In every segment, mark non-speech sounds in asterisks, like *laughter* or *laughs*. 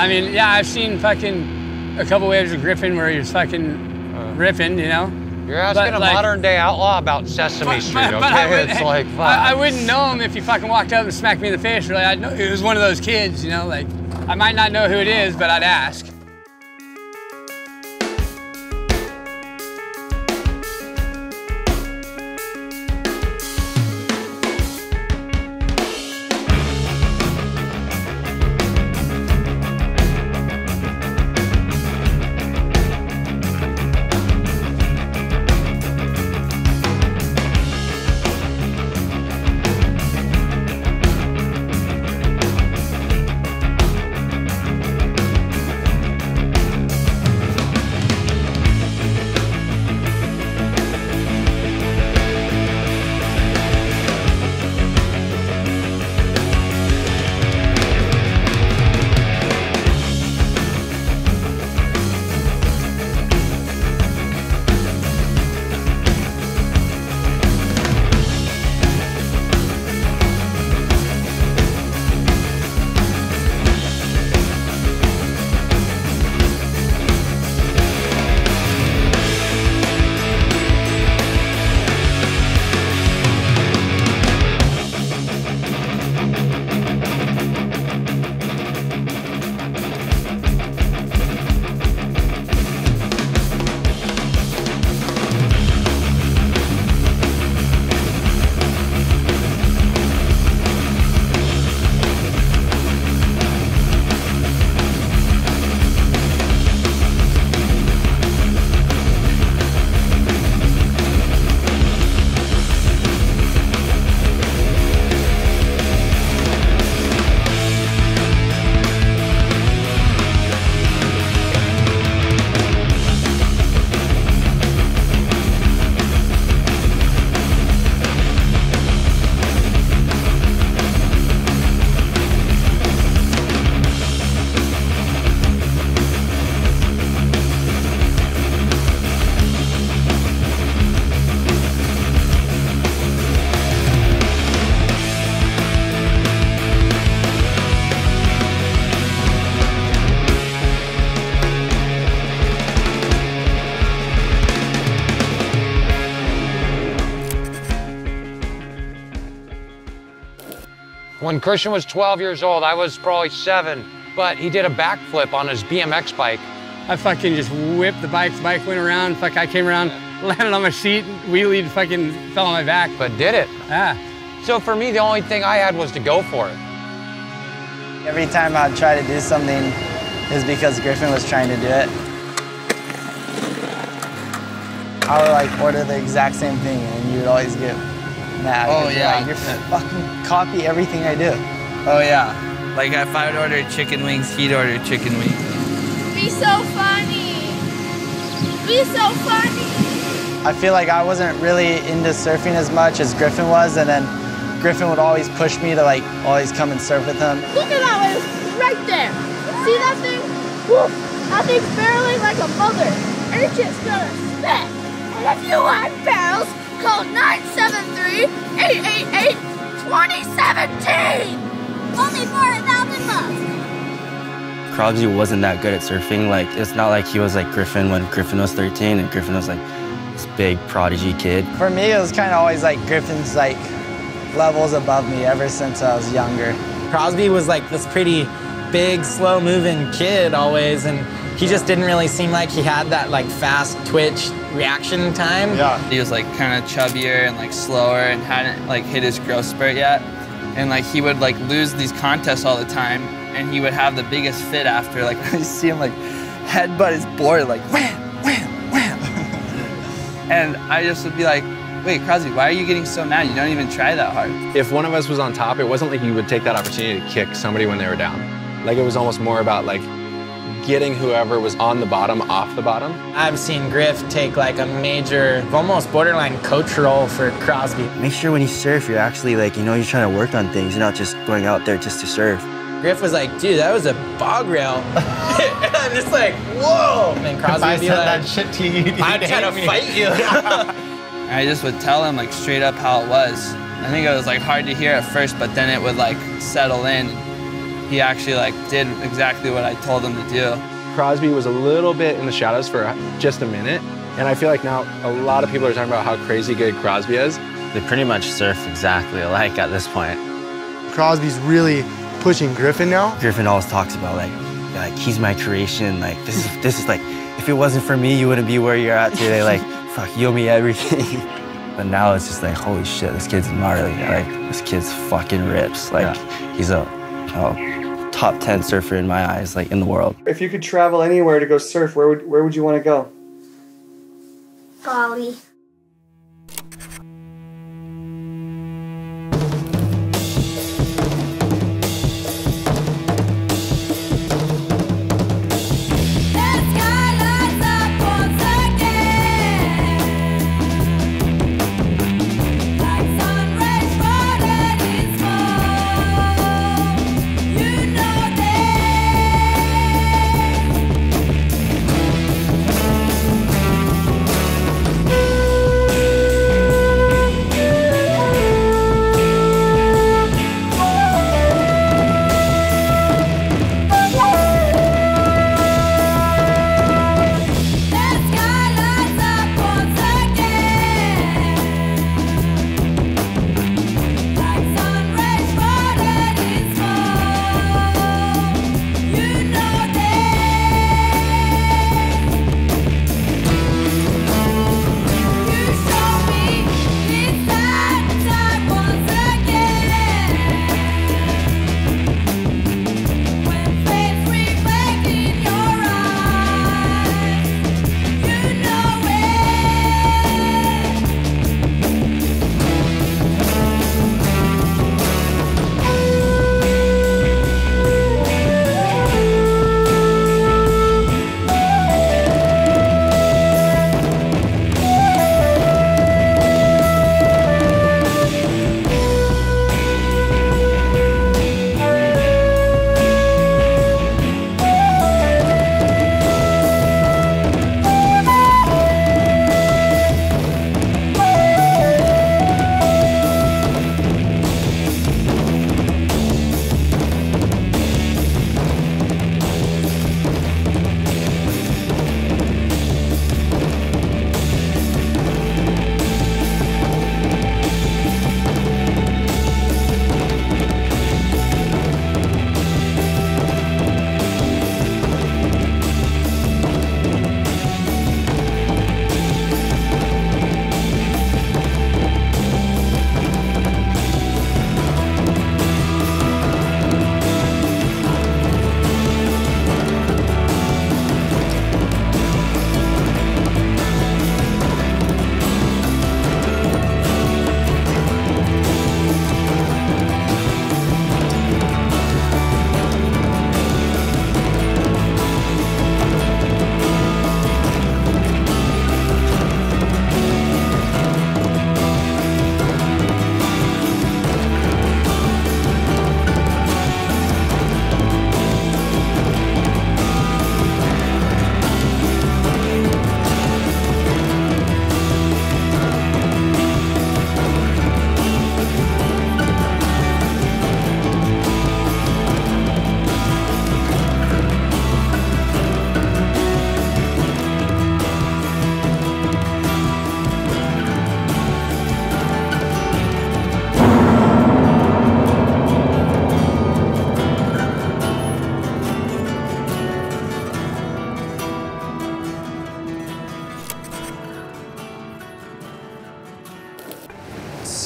I mean, yeah, I've seen fucking a couple waves of Griffin where he was fucking uh, riffing, you know. You're asking but, a like, modern day outlaw about Sesame *laughs* but, Street, okay? But would, it's *laughs* like, I, I, wouldn't know him if he fucking walked up and smacked me in the face. Really, I'd know it was one of those kids, you know. Like, I might not know who it is, but I'd ask. When Christian was 12 years old, I was probably seven, but he did a backflip on his BMX bike. I fucking just whipped the bike, the bike went around, fuck, I came around, *laughs* landed on my seat, wheelied, fucking fell on my back. But did it. Yeah. So for me, the only thing I had was to go for it. Every time I'd try to do something is because Griffin was trying to do it. I would like order the exact same thing and you would always get mad. Oh yeah. Like, you're fucking copy everything I do. Oh yeah. Like if I would order chicken wings, he'd order chicken wings. Be so funny. Be so funny. I feel like I wasn't really into surfing as much as Griffin was, and then Griffin would always push me to like always come and surf with him. Look at that wave right there. See that thing? Woof. That thing's barreling like a mother, and it's just gonna spit. And if you want barrels, Call 973-888-2017. Only for a thousand bucks. Crosby wasn't that good at surfing. Like, it's not like he was like Griffin when Griffin was 13 and Griffin was like this big prodigy kid. For me, it was kind of always like Griffin's like levels above me ever since I was younger. Crosby was like this pretty big, slow-moving kid always, and he just didn't really seem like he had that like fast twitch reaction time. Yeah. He was like kind of chubbier and like slower and hadn't like hit his growth spurt yet. And like he would like lose these contests all the time and he would have the biggest fit after. Like *laughs* I see him like headbutt his board like wham, wham, wham. *laughs* and I just would be like, wait, Crosby, why are you getting so mad? You don't even try that hard. If one of us was on top, it wasn't like you would take that opportunity to kick somebody when they were down. Like it was almost more about like getting whoever was on the bottom off the bottom. I've seen Griff take like a major, almost borderline coach role for Crosby. Make sure when you surf, you're actually like, you know, you're trying to work on things. You're not just going out there just to surf. Griff was like, dude, that was a bog rail. *laughs* and I'm just like, whoa. And Crosby would be like, that shit to you, I'm trying to fight you. *laughs* I just would tell him like straight up how it was. I think it was like hard to hear at first, but then it would like settle in he actually like did exactly what I told him to do. Crosby was a little bit in the shadows for just a minute. And I feel like now a lot of people are talking about how crazy good Crosby is. They pretty much surf exactly alike at this point. Crosby's really pushing Griffin now. Griffin always talks about like, like he's my creation. Like this is this is like, if it wasn't for me, you wouldn't be where you're at today. Like, *laughs* fuck, you owe me everything. *laughs* but now it's just like, holy shit, this kid's gnarly. Like this kid's fucking rips. Like he's a, a top ten surfer in my eyes, like in the world. If you could travel anywhere to go surf, where would where would you want to go? Golly.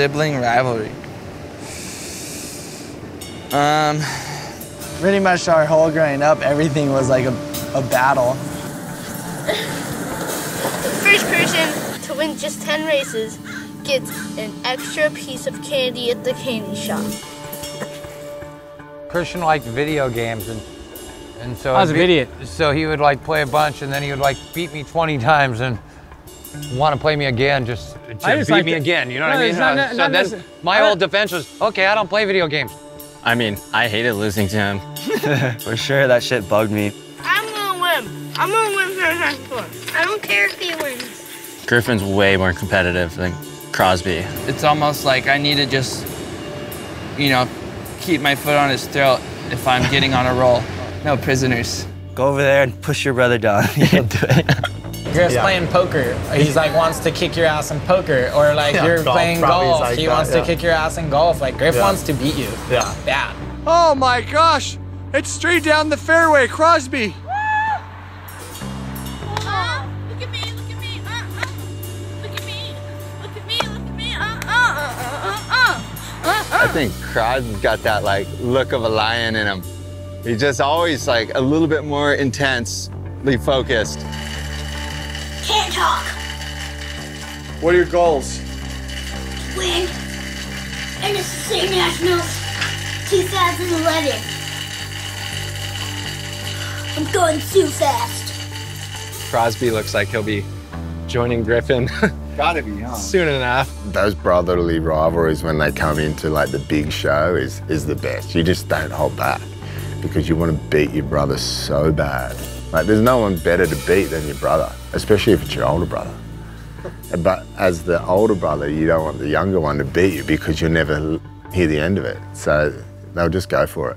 Sibling rivalry. Um, Pretty much our whole growing up, everything was like a, a battle. The first person to win just 10 races gets an extra piece of candy at the candy shop. Christian liked video games and and so I was it'd an idiot. So he would like play a bunch and then he would like beat me 20 times and want to play me again just to I just beat like me to- again. You know No, what I mean? not- Uh, not- so not then necess- my I whole defense was okay. I don't play video games. I mean, I hated losing to him. *laughs* For sure, that shit bugged me. I'm gonna win. I'm gonna win for the score. I don't care if he wins. Griffin's way more competitive than Crosby. it's almost like I need to just, you know, keep my foot on his throat if I'm getting on a roll. No prisoners. Go over there and push your brother down. *laughs* you can do it. Griff's Yeah. playing poker. He's like wants to kick your ass in poker, or like Yeah, you're golf playing golf. like he that, wants yeah. to kick your ass in golf. Like Griff Yeah. wants to beat you. Yeah. Bad. Oh my gosh! It's straight down the fairway, Crosby. Look at me, look at me. Look at me, look at me, look at me. I think Crosby's got that like look of a lion in him. He's just always like a little bit more intensely focused. What are your goals? Win. And it's the same Nationals 2011. I'm going too fast. Crosby looks like he'll be joining Griffin *laughs* Gotta be, huh? soon enough. Those brotherly rivalries when they come into like the big show is, is the best. You just don't hold back because you want to beat your brother so bad. Like there's no one better to beat than your brother, especially if it's your older brother. But as the older brother, you don't want the younger one to beat you because you'll never hear the end of it. So they'll just go for it.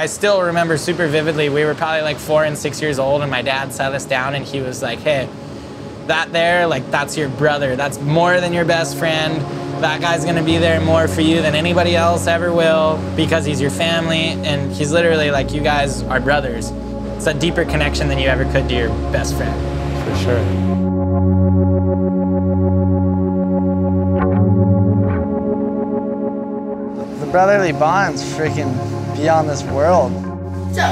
I still remember super vividly. We were probably like four and six years old, and my dad sat us down and he was like, "Hey, that there, like that's your brother. That's more than your best friend. That guy's gonna be there more for you than anybody else ever will because he's your family, and he's literally like you guys are brothers." it's a deeper connection than you ever could to your best friend, for sure. The brotherly bond's freaking beyond this world. So,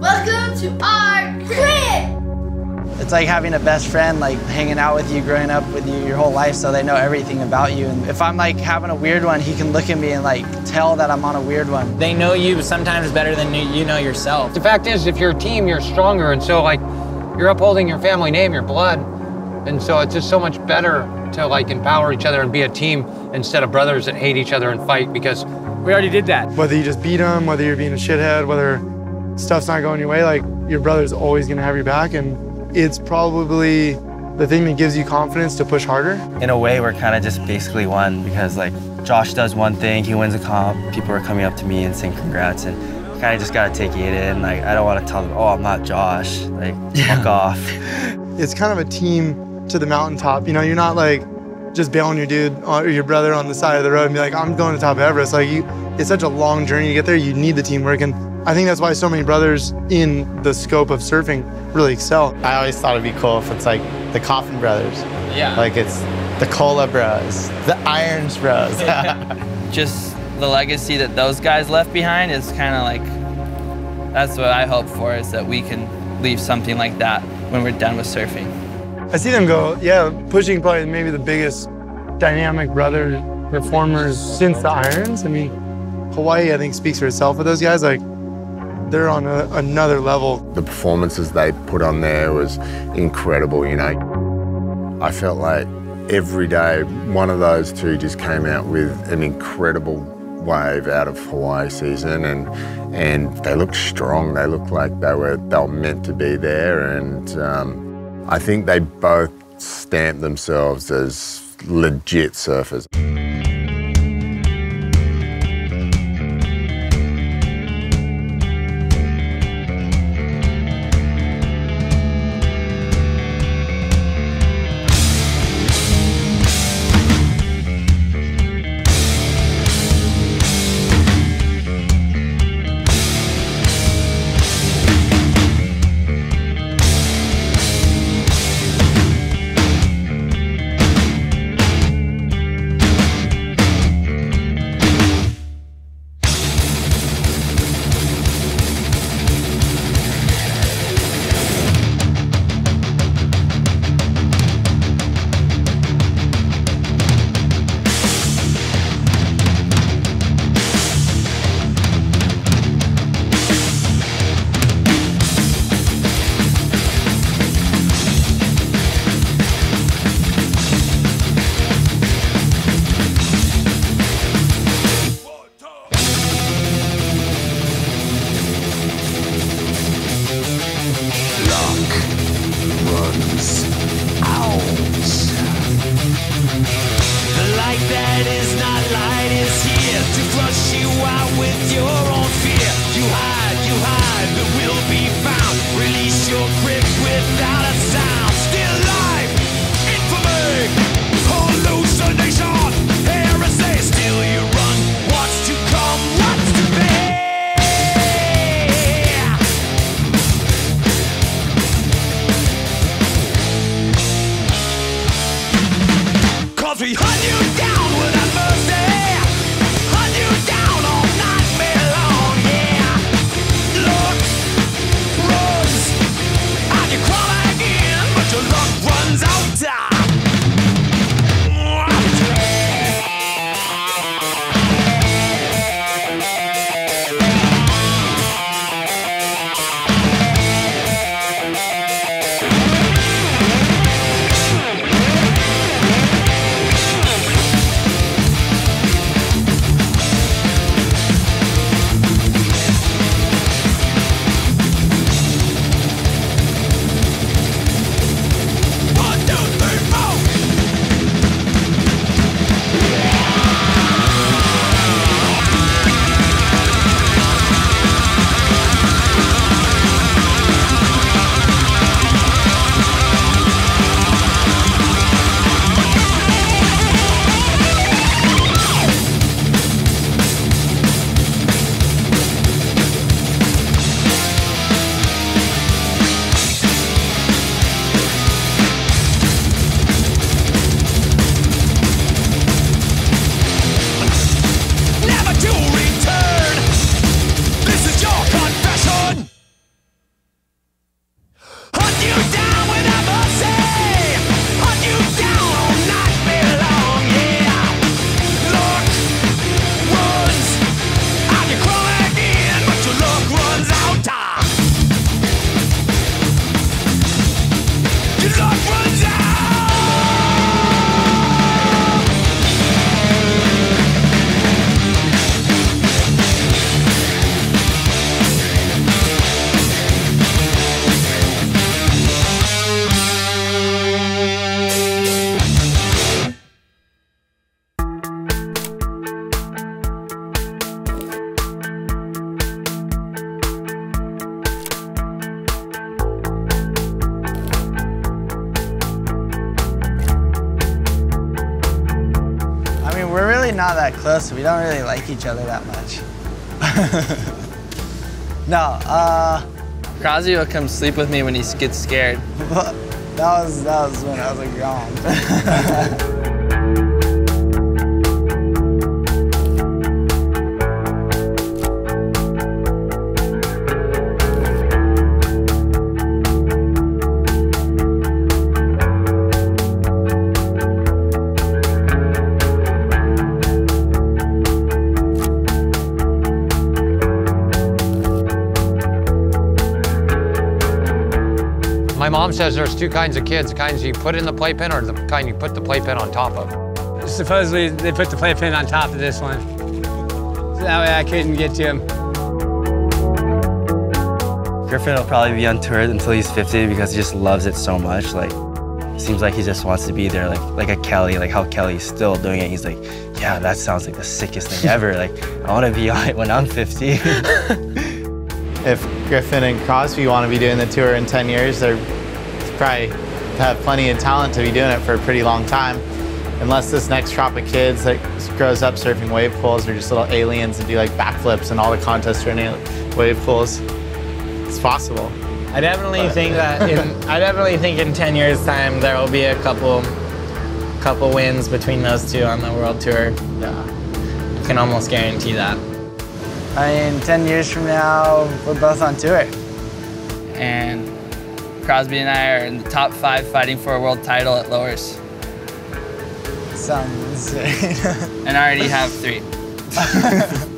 welcome to our crib. It's like having a best friend, like hanging out with you, growing up with you your whole life, so they know everything about you. And if I'm like having a weird one, he can look at me and like tell that I'm on a weird one. They know you sometimes better than you you know yourself. The fact is, if you're a team, you're stronger, and so like you're upholding your family name, your blood, and so it's just so much better to like empower each other and be a team instead of brothers that hate each other and fight because We already did that. Whether you just beat them, whether you're being a shithead, whether stuff's not going your way, like your brother's always gonna have your back, and it's probably the thing that gives you confidence to push harder. In a way, we're kind of just basically one because like Josh does one thing, he wins a comp, people are coming up to me and saying congrats, and kind of just gotta take it in. Like I don't want to tell them, oh, I'm not Josh. Like fuck off. *laughs* It's kind of a team to the mountaintop. You know, you're not like just bailing your dude uh, or your brother on the side of the road and be like, I'm going to top of Everest. Like you, it's such a long journey to get there. You need the teamwork, and I think that's why so many brothers in the scope of surfing really excel. I always thought it'd be cool if it's like the Coffin Brothers. Yeah. Like it's the Cola Bros, the Irons Bros. *laughs* *laughs* Just the legacy that those guys left behind is kind of like that's what I hope for is that we can leave something like that when we're done with surfing. I see them go, yeah, pushing probably maybe the biggest dynamic brother performers since the Irons. I mean, Hawaii, I think, speaks for itself with those guys. Like, they're on a, another level. The performances they put on there was incredible, you know. I felt like every day one of those two just came out with an incredible wave out of Hawaii season and and they looked strong. They looked like they were they were meant to be there and um, I think they both stamp themselves as legit surfers. crib without a sound. Close. We don't really like each other that much. *laughs* no, uh, Crosby will come sleep with me when he gets scared. *laughs* that was that was when I was a *laughs* mom says there's two kinds of kids, the kinds you put in the playpen or the kind you put the playpen on top of. Supposedly they put the playpen on top of this one. So that way I couldn't get to him. Griffin will probably be on tour until he's 50 because he just loves it so much. Like, seems like he just wants to be there, like like a Kelly, like how Kelly's still doing it. He's like, yeah, that sounds like the sickest thing ever. Like, I want to be on it when I'm 50. *laughs* If Griffin and Crosby want to be doing the tour in 10 years, they're probably have plenty of talent to be doing it for a pretty long time. Unless this next crop of kids that grows up surfing wave pools are just little aliens and do like backflips and all the contests are in wave pools. It's possible. I definitely But- think that in I definitely think in 10 years time there will be a couple couple wins between those two on the world tour. Yeah. I can almost guarantee that. I mean, 10 years from now, we're both on tour. And Crosby and I are in the top five fighting for a world title at lowers. Sounds insane. And I already *laughs* have three. *laughs*